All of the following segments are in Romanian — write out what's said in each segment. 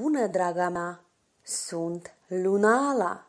Bună, draga mea! Sunt Lunala!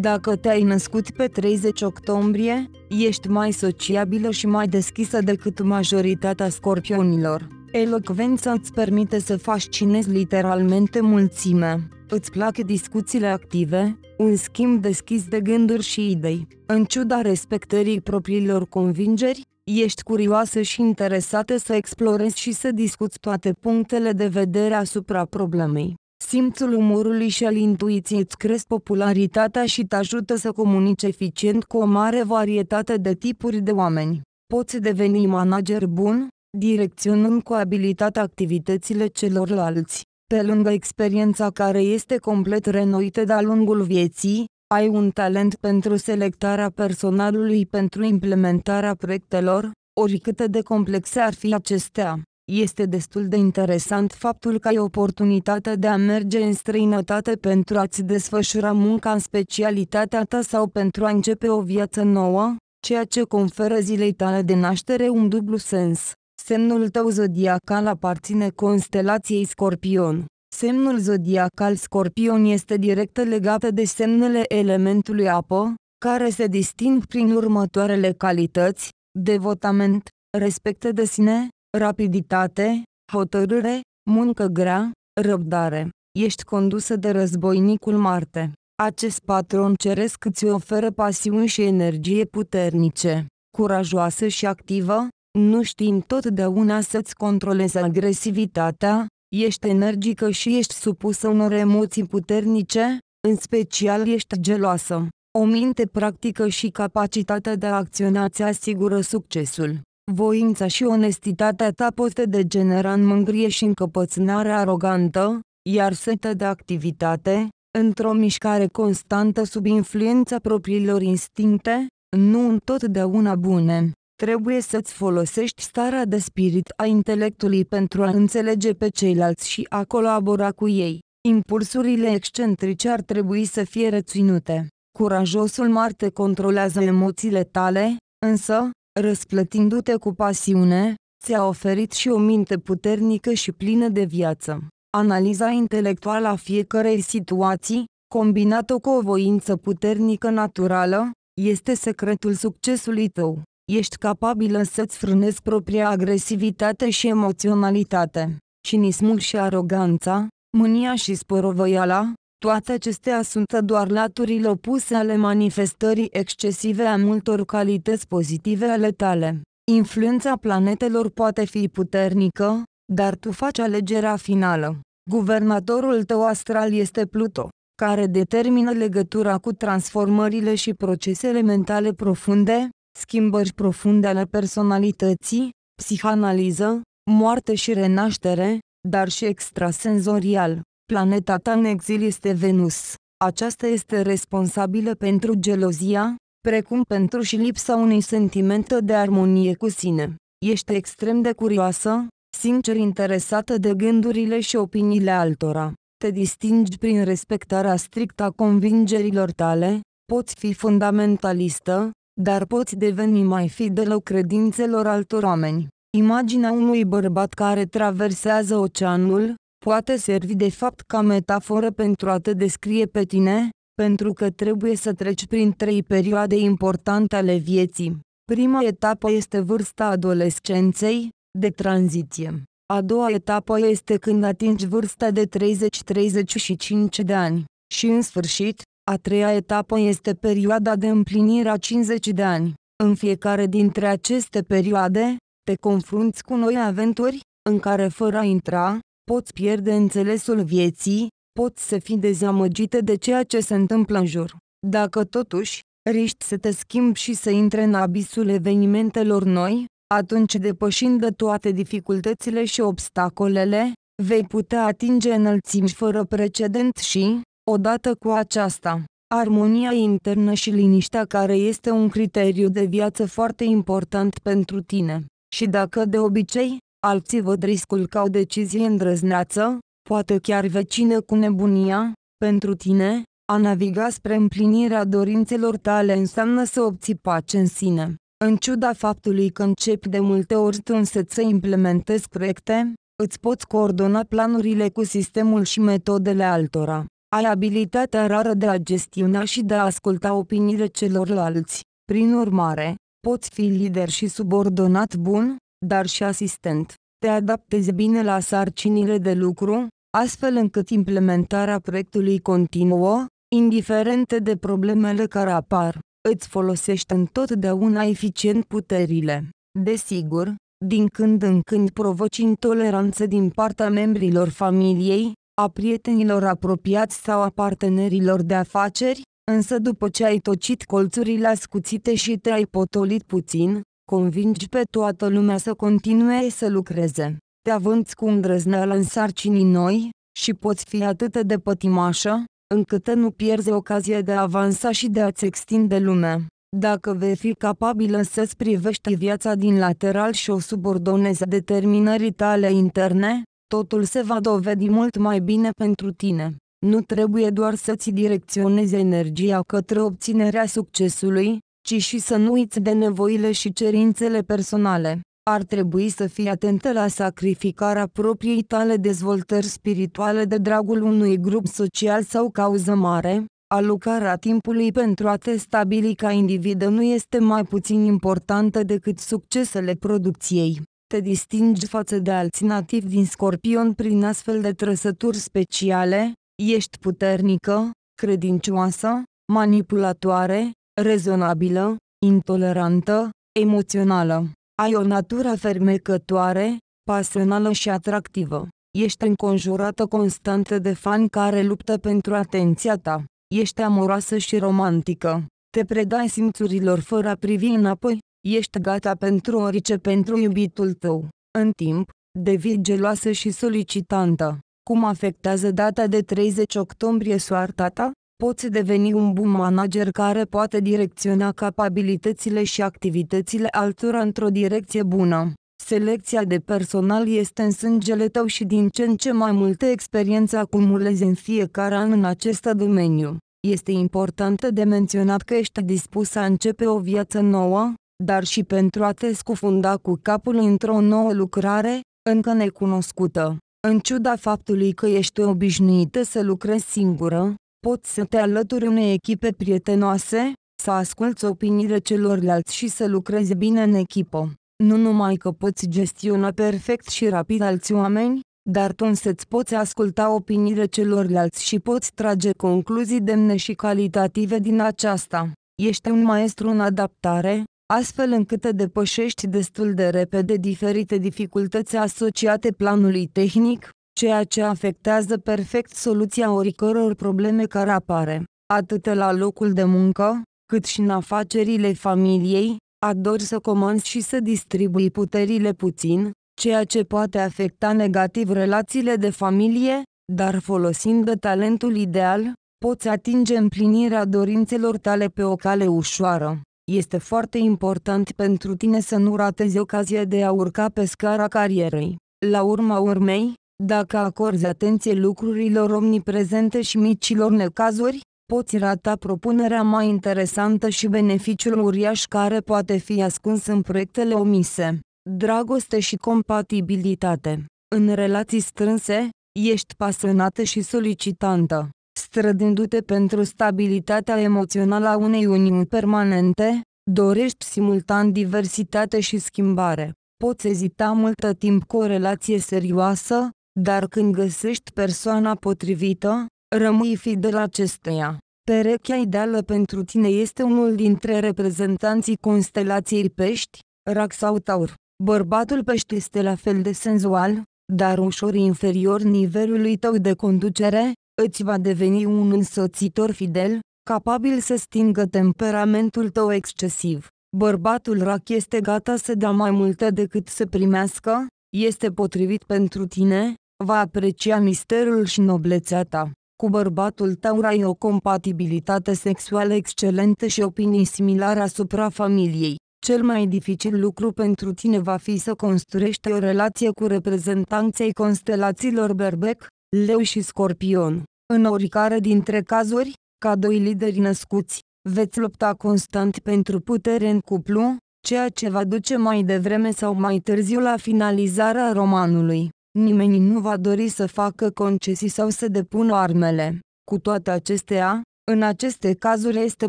Dacă te-ai născut pe 30 octombrie, ești mai sociabilă și mai deschisă decât majoritatea scorpionilor. Elocvența îți permite să fascinezi literalmente mulțime. Îți plac discuțiile active, un schimb deschis de gânduri și idei. În ciuda respectării propriilor convingeri, Ești curioasă și interesată să explorezi și să discuți toate punctele de vedere asupra problemei. Simțul umorului și al intuiției îți cresc popularitatea și te ajută să comunici eficient cu o mare varietate de tipuri de oameni. Poți deveni manager bun, direcționând cu abilitate activitățile celorlalți. Pe lângă experiența care este complet renoită de-a lungul vieții, ai un talent pentru selectarea personalului pentru implementarea proiectelor, oricât de complexe ar fi acestea. Este destul de interesant faptul că ai oportunitatea de a merge în străinătate pentru a-ți desfășura munca în specialitatea ta sau pentru a începe o viață nouă, ceea ce conferă zilei tale de naștere un dublu sens. Semnul tău zodiacal aparține constelației Scorpion. Semnul zodiacal Scorpion este direct legat de semnele elementului apă, care se disting prin următoarele calități, devotament, respect de sine, rapiditate, hotărâre, muncă grea, răbdare. Ești condusă de războinicul Marte. Acest patron ceresc îți oferă pasiuni și energie puternice, curajoasă și activă, nu știi întotdeauna să-ți controlezi agresivitatea, Ești energică și ești supusă unor emoții puternice, în special ești geloasă. O minte practică și capacitatea de a acționa ți asigură succesul. Voința și onestitatea ta pot degenera în mângrie și încăpățânare arogantă, iar setea de activitate, într-o mișcare constantă sub influența propriilor instincte, nu întotdeauna bune. Trebuie să-ți folosești starea de spirit a intelectului pentru a înțelege pe ceilalți și a colabora cu ei. Impulsurile excentrice ar trebui să fie reținute. Curajosul Marte controlează emoțiile tale, însă, răsplătindu-te cu pasiune, ți-a oferit și o minte puternică și plină de viață. Analiza intelectuală a fiecarei situații, combinată cu o voință puternică naturală, este secretul succesului tău ești capabilă să-ți frânezi propria agresivitate și emoționalitate. Cinismul și aroganța, mânia și sporovăiala, toate acestea sunt doar laturile opuse ale manifestării excesive a multor calități pozitive ale tale. Influența planetelor poate fi puternică, dar tu faci alegerea finală. Guvernatorul tău astral este Pluto, care determină legătura cu transformările și procesele mentale profunde, schimbări profunde ale personalității, psihanaliză, moarte și renaștere, dar și extrasenzorial. Planeta ta în exil este Venus. Aceasta este responsabilă pentru gelozia, precum pentru și lipsa unui sentiment de armonie cu sine. Ești extrem de curioasă, sincer interesată de gândurile și opiniile altora. Te distingi prin respectarea strictă a convingerilor tale, poți fi fundamentalistă, dar poți deveni mai fidelă credințelor altor oameni. Imaginea unui bărbat care traversează oceanul, poate servi de fapt ca metaforă pentru a te descrie pe tine, pentru că trebuie să treci prin trei perioade importante ale vieții. Prima etapă este vârsta adolescenței, de tranziție. A doua etapă este când atingi vârsta de 30-35 de ani. Și în sfârșit, a treia etapă este perioada de împlinire a 50 de ani. În fiecare dintre aceste perioade, te confrunți cu noi aventuri, în care fără a intra, poți pierde înțelesul vieții, poți să fii dezamăgite de ceea ce se întâmplă în jur. Dacă totuși, riști să te schimbi și să intre în abisul evenimentelor noi, atunci depășind de toate dificultățile și obstacolele, vei putea atinge înălțimi fără precedent și, Odată cu aceasta, armonia internă și liniștea care este un criteriu de viață foarte important pentru tine. Și dacă de obicei, alții văd riscul ca o decizie îndrăzneață, poate chiar vecină cu nebunia, pentru tine, a naviga spre împlinirea dorințelor tale înseamnă să obții pace în sine. În ciuda faptului că începi de multe ori tu însă să implementezi proiecte, Îți poți coordona planurile cu sistemul și metodele altora. Ai abilitatea rară de a gestiona și de a asculta opiniile celorlalți. Prin urmare, poți fi lider și subordonat bun, dar și asistent. Te adaptezi bine la sarcinile de lucru, astfel încât implementarea proiectului continuă, indiferent de problemele care apar. Îți folosești întotdeauna eficient puterile. Desigur, din când în când provoci intoleranță din partea membrilor familiei, a prietenilor apropiați sau a partenerilor de afaceri, însă după ce ai tocit colțurile ascuțite și te-ai potolit puțin, convingi pe toată lumea să continue să lucreze. Te avânți cu îndrăzneală în sarcinii noi, și poți fi atât de pătimașă, încât nu pierzi ocazia de a avansa și de a-ți extinde lumea. Dacă vei fi capabilă să-ți privești viața din lateral și o subordonezi determinării tale interne, totul se va dovedi mult mai bine pentru tine. Nu trebuie doar să-ți direcționezi energia către obținerea succesului, ci și să nu uiți de nevoile și cerințele personale. Ar trebui să fii atentă la sacrificarea propriei tale dezvoltări spirituale de dragul unui grup social sau cauză mare, Alocarea timpului pentru a te stabili ca individ nu este mai puțin importantă decât succesele producției. Te distingi față de alți nativi din Scorpion prin astfel de trăsături speciale, ești puternică, credincioasă, manipulatoare, rezonabilă, intolerantă, emoțională. Ai o natură fermecătoare, pasională și atractivă. Ești înconjurată constant de fani care luptă pentru atenția ta. Ești amoroasă și romantică. Te predai simțurilor fără a privi înapoi. Ești gata pentru orice pentru iubitul tău. În timp, devii geloasă și solicitantă. Cum afectează data de 30 octombrie soarta ta? Poți deveni un bun manager care poate direcționa capabilitățile și activitățile altora într-o direcție bună. Selecția de personal este în sângele tău și din ce în ce mai multe experiențe acumulezi în fiecare an în acest domeniu. Este important de menționat că ești dispus să începe o viață nouă, dar și pentru a te scufunda cu capul într-o nouă lucrare, încă necunoscută. În ciuda faptului că ești obișnuită să lucrezi singură, poți să te alături unei echipe prietenoase, să asculți opiniile celorlalți și să lucrezi bine în echipă. Nu numai că poți gestiona perfect și rapid alți oameni, dar tu însă-ți poți asculta opiniile celorlalți și poți trage concluzii demne și calitative din aceasta. Ești un maestru în adaptare, astfel încât te depășești destul de repede diferite dificultăți asociate planului tehnic, ceea ce afectează perfect soluția oricăror probleme care apare. Atât la locul de muncă, cât și în afacerile familiei, adori să comanzi și să distribui puterile puțin, ceea ce poate afecta negativ relațiile de familie, dar folosind talentul ideal, poți atinge împlinirea dorințelor tale pe o cale ușoară. Este foarte important pentru tine să nu ratezi ocazia de a urca pe scara carierei. La urma urmei, dacă acorzi atenție lucrurilor omniprezente și micilor necazuri, poți rata propunerea mai interesantă și beneficiul uriaș care poate fi ascuns în proiectele omise. Dragoste și compatibilitate. În relații strânse, ești pasionată și solicitantă. Strădându-te pentru stabilitatea emoțională a unei uniuni permanente, dorești simultan diversitate și schimbare. Poți ezita multă timp cu o relație serioasă, dar când găsești persoana potrivită, rămâi fidel acesteia. Perechea ideală pentru tine este unul dintre reprezentanții constelației Pești, Rac sau Taur. Bărbatul pești este la fel de senzual, dar ușor inferior nivelului tău de conducere, îți va deveni un însoțitor fidel, capabil să stingă temperamentul tău excesiv. Bărbatul rac este gata să dea mai multe decât să primească, este potrivit pentru tine, va aprecia misterul și noblețea ta. Cu bărbatul tău ai o compatibilitate sexuală excelentă și opinii similare asupra familiei. Cel mai dificil lucru pentru tine va fi să construiești o relație cu reprezentanții constelațiilor Berbec, Leu și Scorpion. În oricare dintre cazuri, ca doi lideri născuți, veți lupta constant pentru putere în cuplu, ceea ce va duce mai devreme sau mai târziu la finalizarea romanului. nimeni nu va dori să facă concesii sau să depună armele. Cu toate acestea, în aceste cazuri este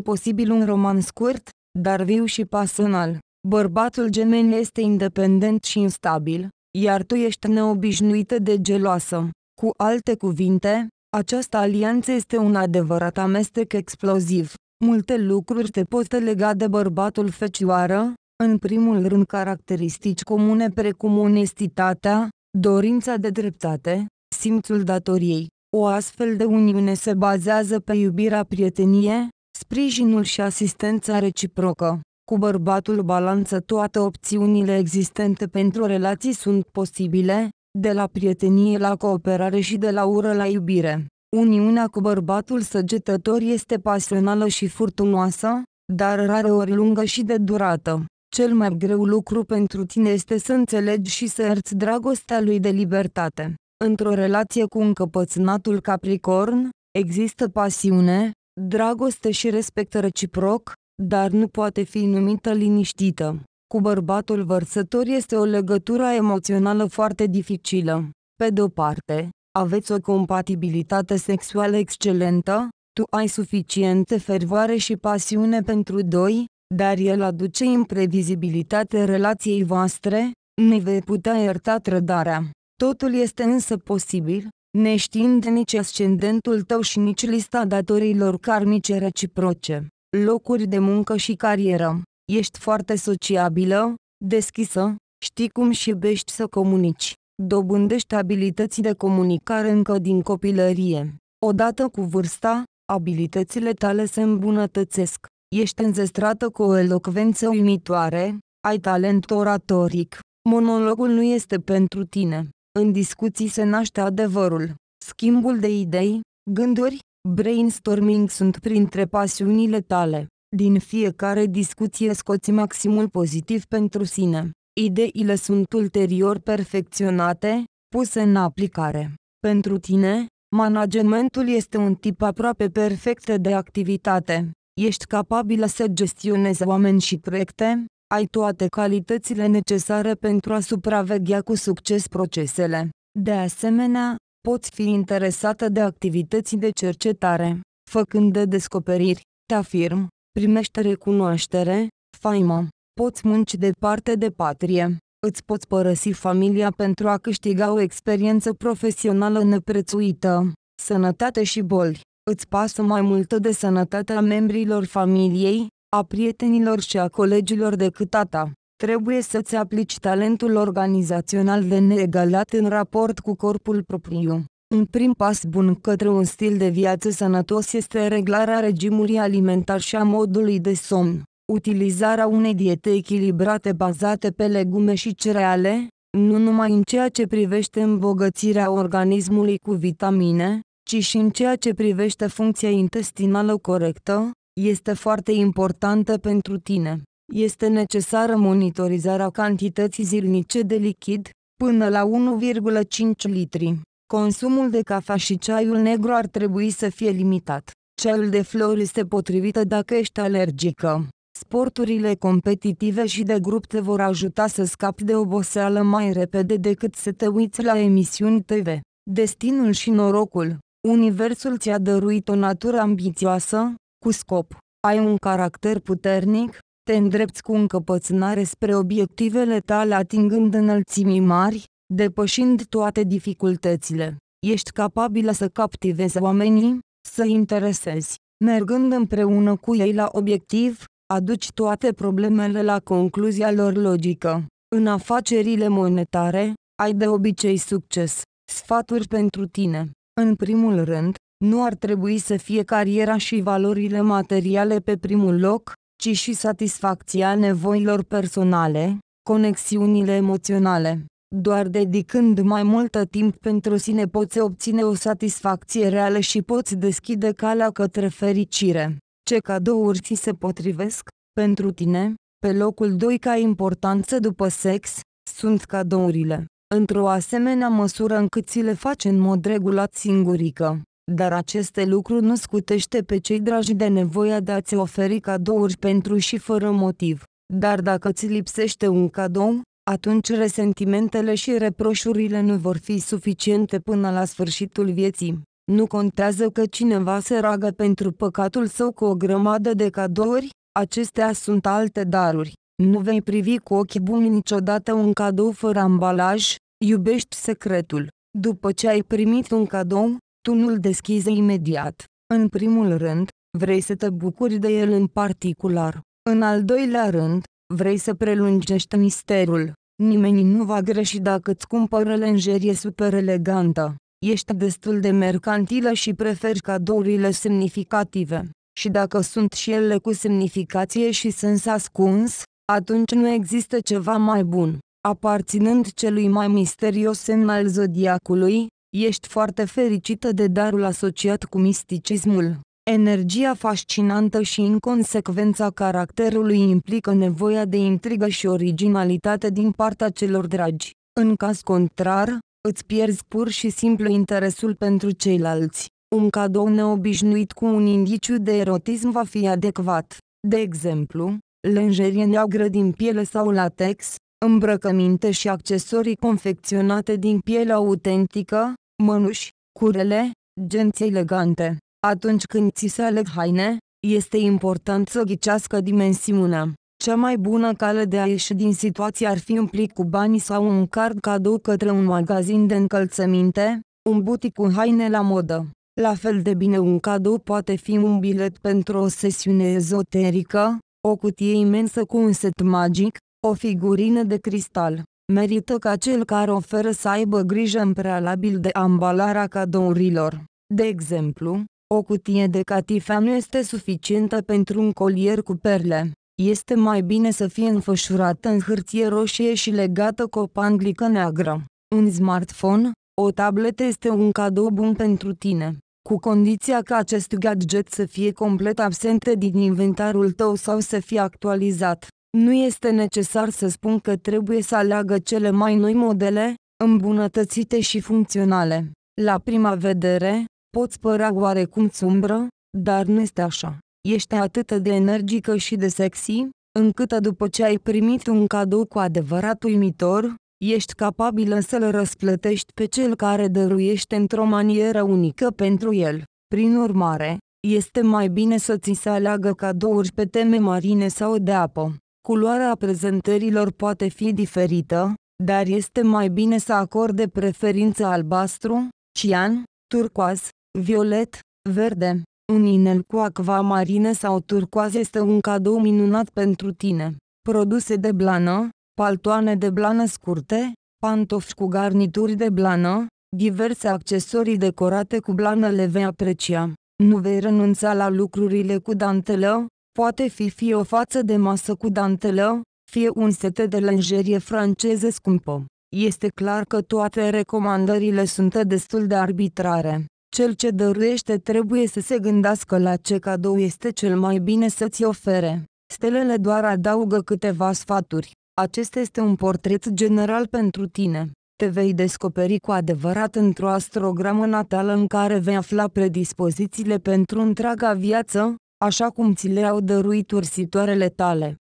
posibil un roman scurt, dar viu și pasional. Bărbatul gemeni este independent și instabil, iar tu ești neobișnuită de geloasă. Cu alte cuvinte, această alianță este un adevărat amestec exploziv. Multe lucruri te pot lega de bărbatul fecioară, în primul rând caracteristici comune precum onestitatea, dorința de dreptate, simțul datoriei. O astfel de uniune se bazează pe iubirea prietenie, sprijinul și asistența reciprocă. Cu bărbatul balanță toate opțiunile existente pentru relații sunt posibile, de la prietenie la cooperare și de la ură la iubire. Uniunea cu bărbatul săgetător este pasională și furtunoasă, dar rareori lungă și de durată. Cel mai greu lucru pentru tine este să înțelegi și să ierți dragostea lui de libertate. Într-o relație cu încăpățânatul Capricorn, există pasiune, dragoste și respect reciproc, dar nu poate fi numită liniștită. Cu bărbatul vărsător este o legătură emoțională foarte dificilă. Pe de o parte, aveți o compatibilitate sexuală excelentă, tu ai suficiente fervoare și pasiune pentru doi, dar el aduce imprevizibilitate relației voastre, nu vei putea ierta trădarea. Totul este însă posibil, neștiind nici ascendentul tău și nici lista datorilor karmice reciproce, locuri de muncă și carieră. Ești foarte sociabilă, deschisă, știi cum și iubești să comunici. Dobândești abilități de comunicare încă din copilărie. Odată cu vârsta, abilitățile tale se îmbunătățesc. Ești înzestrată cu o elocvență uimitoare, ai talent oratoric. Monologul nu este pentru tine. În discuții se naște adevărul. Schimbul de idei, gânduri, brainstorming sunt printre pasiunile tale. Din fiecare discuție scoți maximul pozitiv pentru sine. Ideile sunt ulterior perfecționate, puse în aplicare. Pentru tine, managementul este un tip aproape perfect de activitate. Ești capabilă să gestionezi oameni și proiecte, ai toate calitățile necesare pentru a supraveghea cu succes procesele. De asemenea, poți fi interesată de activități de cercetare. Făcând de descoperiri, te afirm, primește recunoaștere, faimă, poți munci departe de patrie, îți poți părăsi familia pentru a câștiga o experiență profesională neprețuită, sănătate și boli. Îți pasă mai mult de sănătatea membrilor familiei, a prietenilor și a colegilor decât a ta. Trebuie să-ți aplici talentul organizațional de neegalat în raport cu corpul propriu. Un prim pas bun către un stil de viață sănătos este reglarea regimului alimentar și a modului de somn. Utilizarea unei diete echilibrate bazate pe legume și cereale, nu numai în ceea ce privește îmbogățirea organismului cu vitamine, ci și în ceea ce privește funcția intestinală corectă, este foarte importantă pentru tine. Este necesară monitorizarea cantității zilnice de lichid, până la 1,5 litri. Consumul de cafea și ceaiul negru ar trebui să fie limitat. Ceaiul de flori este potrivită dacă ești alergică. Sporturile competitive și de grup te vor ajuta să scapi de oboseală mai repede decât să te uiți la emisiuni TV. Destinul și norocul. Universul ți-a dăruit o natură ambițioasă, cu scop. Ai un caracter puternic, te îndrepți cu încăpățânare spre obiectivele tale atingând înălțimii mari, depășind toate dificultățile. Ești capabilă să captivezi oamenii, să interesezi. Mergând împreună cu ei la obiectiv, aduci toate problemele la concluzia lor logică. În afacerile monetare, ai de obicei succes. Sfaturi pentru tine. În primul rând, nu ar trebui să fie cariera și valorile materiale pe primul loc, ci și satisfacția nevoilor personale, conexiunile emoționale. Doar dedicând mai multă timp pentru sine poți obține o satisfacție reală și poți deschide calea către fericire. Ce cadouri ți se potrivesc? Pentru tine, pe locul 2 ca importanță după sex, sunt cadourile. Într-o asemenea măsură încât ți le faci în mod regulat singurică. Dar aceste lucruri nu scutește pe cei dragi de nevoia de a-ți oferi cadouri pentru și fără motiv. Dar dacă ți lipsește un cadou, atunci resentimentele și reproșurile nu vor fi suficiente până la sfârșitul vieții. Nu contează că cineva se roagă pentru păcatul său cu o grămadă de cadouri, acestea sunt alte daruri. Nu vei privi cu ochi buni niciodată un cadou fără ambalaj, iubești secretul. După ce ai primit un cadou, tu nu-l deschizi imediat. În primul rând, vrei să te bucuri de el în particular. În al doilea rând, vrei să prelungești misterul. Nimeni nu va greși dacă îți cumpără lenjerie super elegantă. Ești destul de mercantilă și preferi cadourile semnificative. Și dacă sunt și ele cu semnificație și sens ascuns, atunci nu există ceva mai bun. Aparținând celui mai misterios semn al zodiacului, ești foarte fericită de darul asociat cu misticismul. Energia fascinantă și inconsecvența caracterului implică nevoia de intrigă și originalitate din partea celor dragi. În caz contrar, îți pierzi pur și simplu interesul pentru ceilalți. Un cadou neobișnuit cu un indiciu de erotism va fi adecvat. De exemplu, lenjerie neagră din piele sau latex, îmbrăcăminte și accesorii confecționate din piele autentică, mănuși, curele, genți elegante. Atunci când ți se aleg haine, este important să ghicească dimensiunea. Cea mai bună cale de a ieși din situație ar fi un plic cu bani sau un card cadou către un magazin de încălțăminte, un butic cu haine la modă. La fel de bine un cadou poate fi un bilet pentru o sesiune ezoterică, o cutie imensă cu un set magic, o figurină de cristal. Merită ca cel care oferă să aibă grijă în prealabil de ambalarea cadourilor. De exemplu, o cutie de catifea nu este suficientă pentru un colier cu perle. Este mai bine să fie înfășurată în hârtie roșie și legată cu o panglică neagră. Un smartphone, o tabletă este un cadou bun pentru tine, cu condiția ca acest gadget să fie complet absent din inventarul tău sau să fie actualizat. Nu este necesar să spun că trebuie să aleagă cele mai noi modele, îmbunătățite și funcționale. La prima vedere, poți părea oarecum sumbră, dar nu este așa. Ești atât de energică și de sexy, încât după ce ai primit un cadou cu adevărat uimitor, ești capabilă să-l răsplătești pe cel care dăruiește într-o manieră unică pentru el. Prin urmare, este mai bine să ți se aleagă cadouri pe teme marine sau de apă. Culoarea prezentărilor poate fi diferită, dar este mai bine să acorde preferință albastru, cian, turcoaz, violet, verde. Un inel cu acvamarine sau turcoaz este un cadou minunat pentru tine. Produse de blană, paltoane de blană scurte, pantofi cu garnituri de blană, diverse accesorii decorate cu blană le vei aprecia. Nu vei renunța la lucrurile cu dantelă, poate fi fie o față de masă cu dantelă, fie un set de lenjerie franceză scumpă. Este clar că toate recomandările sunt destul de arbitrare. Cel ce dăruiește trebuie să se gândească la ce cadou este cel mai bine să-ți ofere. Stelele doar adaugă câteva sfaturi. Acesta este un portret general pentru tine. Te vei descoperi cu adevărat într-o astrogramă natală în care vei afla predispozițiile pentru întreaga viață, așa cum ți le-au dăruit ursitoarele tale.